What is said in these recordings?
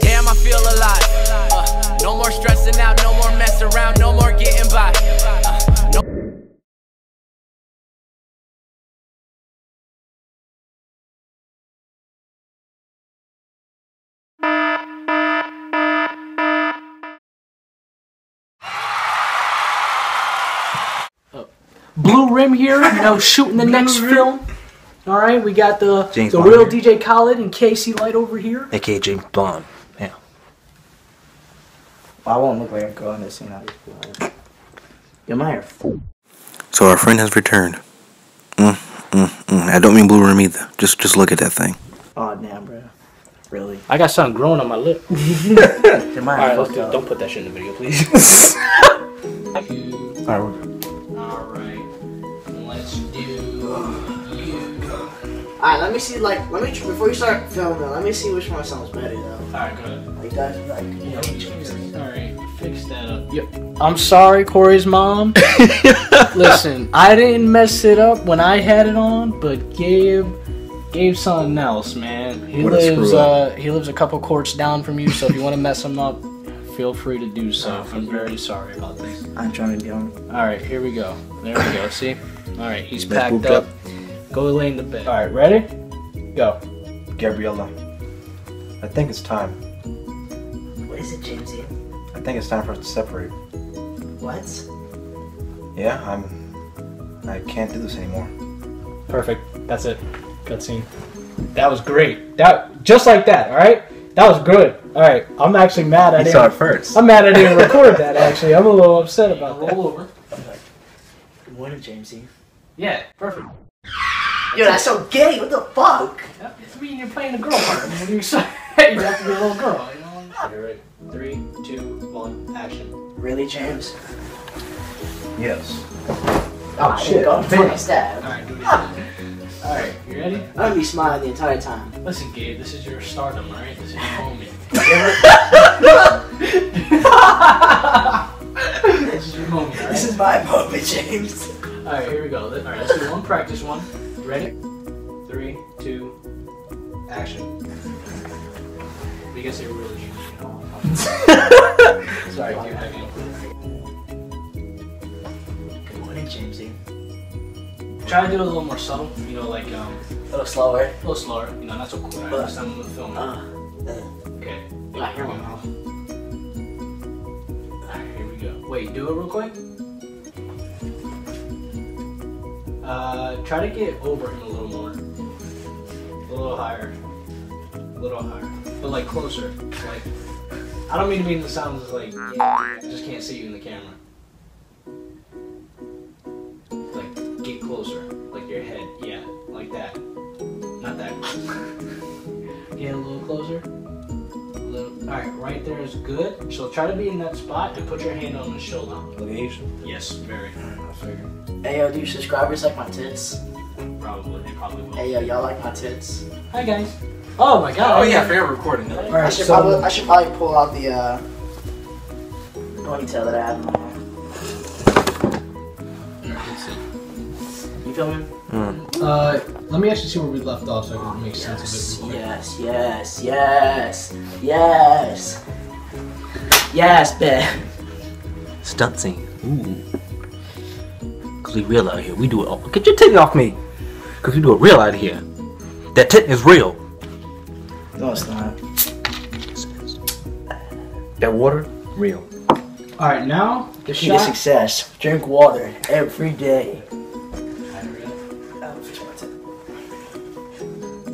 Damn, I feel alive. Uh, no more stressing out, no more mess around, no more getting by. Uh, no Blue Rim here, you know, shooting the next film. All right, we got the James the Bond real here. DJ Khaled and Casey Light over here. aka James Bond. Yeah. I won't look like a girl in this scene. I'll just be like, my hair. So our friend has returned. Mm, mm, mm. I don't mean blue room either. Just just look at that thing. Oh damn, bro. Really? I got something growing on my lip. Your mind All right, let's do, don't put that shit in the video, please. Alright, we're good. All right, let me see. Like, let me before you start filming. Let me see which one sounds better though. All right, good. Like that's like you know. which one is- All right, fix that up. Yep. I'm sorry, Corey's mom. Listen, I didn't mess it up when I had it on, but Gabe, Gabe's something else, man. He What lives, up. uh, he lives a couple courts down from you, so if you want to mess him up, feel free to do so. I'm very sorry about this. I'm trying to be on. All right, here we go. There we go. See? All right, he's packed up. up. Go lay in the bed. All right, ready? Go. Gabriella, I think it's time. What is it, Jamesy? I think it's time for us to separate. What? Yeah, I'm. I can't do this anymore. Perfect. That's it. Cutscene. That was great. That just like that. All right. That was good. All right. I'm actually mad I You saw it first. I'm mad I didn't record that. Actually, I'm a little upset about that. Roll over. Good morning, Jamesy. Yeah. Perfect. Yo, that's so gay. What the fuck? Yep, It's me and you're playing a girl part. I mean, you're you have to be a little girl. You know. Okay, ready? Three, two, one, action. Really, James? Yes. Oh, oh shit! Go fucking stab. All right. Do it ah. again. All right. You ready? I'm gonna be smiling the entire time. Listen, Gabe. This is your stardom. All right. This is your moment. this is your moment. All right. This is my moment, James. All right, here we go. All right, let's do one practice one. Ready? Three, two, action. You guys say really easy, you know. Sorry, keep having Good morning, Jamesy. Try to do it a little more subtle, you know, like um, A little slower. a little slower, you know, not so quick. Right? This time I'm gonna film. Uh, uh, Okay. I hear my mouth. Here we go. Wait, do it real quick. Uh, try to get over him a little more. A little higher. A little higher. But like closer. Like, I don't mean to mean the sounds is like, I just can't see you in the camera. Like, get closer. Like your head. Yeah, like that. Not that. Get a little closer. A little. Alright, right there is good. So try to be in that spot and put your hand on his shoulder. Look Asian. Yes, very. I figured. Hey yo, do your subscribers like my tits? Probably. They probably will. Hey yo, y'all like my tits? Hi guys. Oh my god. Oh yeah, fair recording. All I should so probably I should probably pull out the uh ponytail that I have in my hair. You feel me? Uh, let me actually see where we left off so I can make sense of it. Yes, yes, yes, yes, yes, Ben. Stunt scene. Ooh. Cause we real out here. We do it all. Get your titty off me. Cause we do it real out here. That tit is real. No, it's not. That water, real. All right, now the Key to shot. success: drink water every day.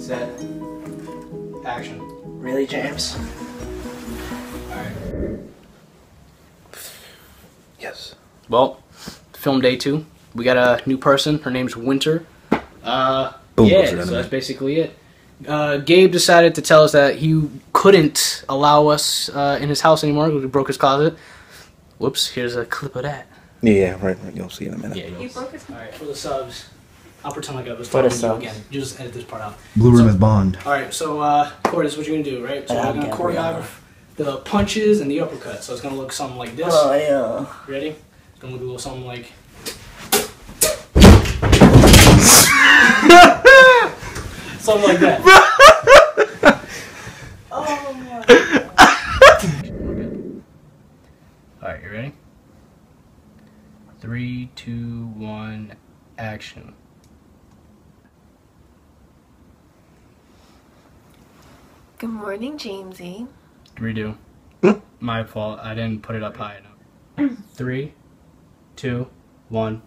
Set. Action. Really, James? All right. Yes. Well, film day two. We got a new person. Her name's Wynter. Uh, Boom, yeah, so that's basically it. Uh, Gabe decided to tell us that he couldn't allow us uh, in his house anymore because we broke his closet. Whoops, here's a clip of that. Yeah, yeah, right, right. You'll see in a minute. Yeah, you'll Alright, for the subs, I'll pretend like I was For the talking to you again. You just edit this part out. Blue So- Rim is Bond. Alright, so, uh, Corey, this is what you're gonna do, right? So we're gonna choreograph the punches and the uppercut. So it's gonna look something like this. Oh yeah. Ready? It's gonna look a little something like. Something like that. Oh my. Alright, you ready? Three, two, one, action. Good morning, Jamesy. Redo. Hmm? My fault. I didn't put it up high enough. Three, two, one.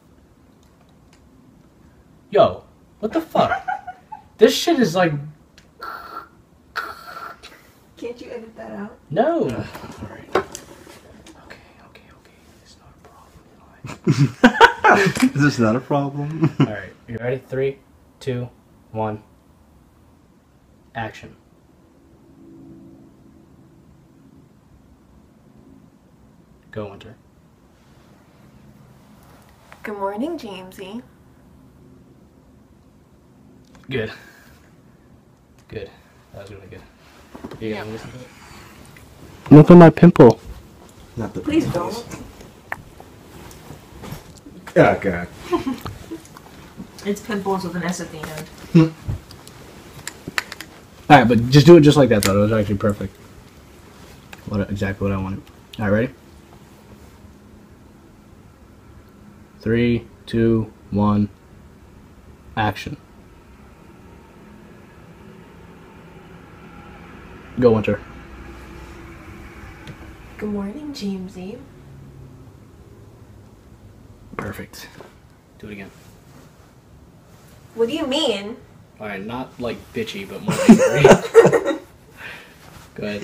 Yo, what the fuck? this shit is like Can't you edit that out? no. Alright. Okay, okay, okay. It's not a problem. Is this not a problem? Alright, you ready? Three, two, one. Action. Go, Wynter. Good morning, Jamesy. Good. Good. That was really good. You Yeah. listen to it? Look at my pimple. Not the pimple. Please don't. Oh god. It's pimples with an S at the end. Hmm. Alright, but just do it just like that though. It was actually perfect. What exactly what I wanted. Alright, ready? Three, two, one, action. Go, Wynter. Good morning, Jamesy. Perfect. Do it again. What do you mean? Alright, not like bitchy, but more angry. Go ahead.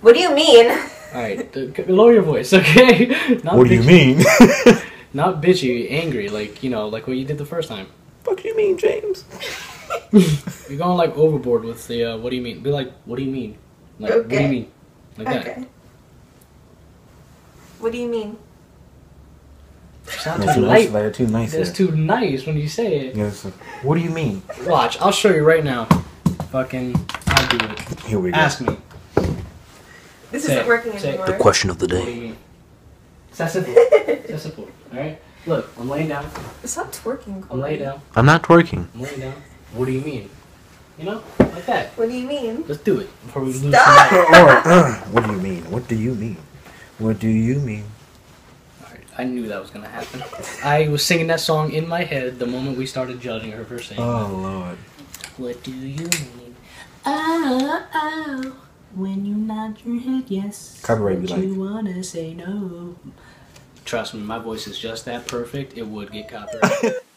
What do you mean? Alright, lower your voice, okay? Not What do you mean? Not bitchy, angry, like, you know, like what you did the first time. Fuck you mean, James? You're going like overboard with the, uh, what do you mean? Be like, what do you mean? Like, what do you mean? Like that. What do you mean? It's sound That's too too nice. light. Like, too nice. That's there. too nice when you say it. Yeah, it's like, what do you mean? Watch, I'll show you right now. Fucking, I'll do it. Here we go. Ask me. This Say isn't working Say it. anymore. Question of the What do day. You mean? It's that simple. it's that simple. Alright? Look, I'm laying down. Stop twerking, I'm laying down. I'm not twerking. I'm laying down. What do you mean? You know? Like that. What do you mean? Let's do it before we lose Stop! Or, uh, what do you mean? What do you mean? What do you mean? Alright, I knew that was gonna happen. I was singing that song in my head the moment we started judging her for saying Oh lord. What do you mean? Oh, oh, when you nod your head yes. Copyright be but you wanna say no. Trust me, my voice is just that perfect. It would get copyrighted.